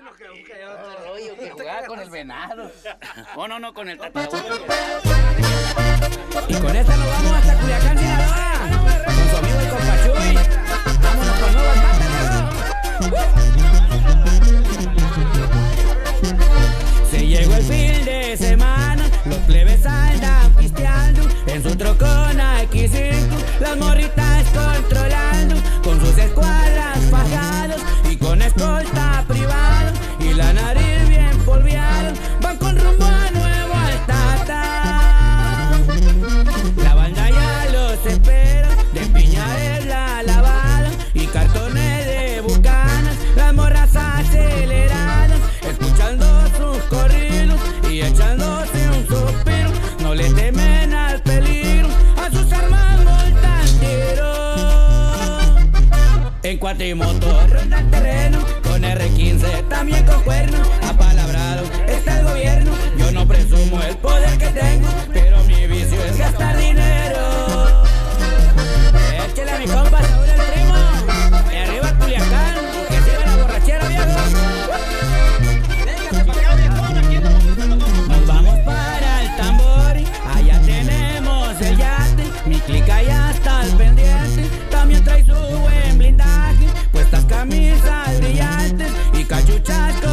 rollo que jugaba con el venado. Oh, no, no, con el tataúd. Y con esta nos vamos hasta Culiacán, Sinaloa. Con su amigo el Compachuy. Vámonos con nuevas Se llegó el fin de semana, los plebes andan En cuatrimotor ronda terreno, con R15 también con cuerno, apalabrado Cause you tried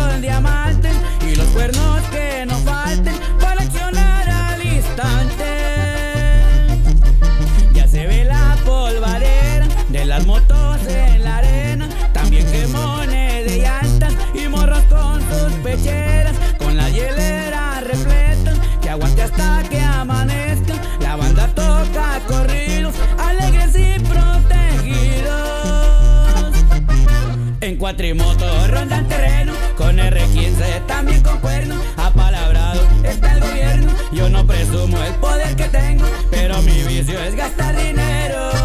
En cuatrimoto rondan terreno, con R15 también con cuerno. Apalabrado está el gobierno, yo no presumo el poder que tengo, pero mi vicio es gastar dinero.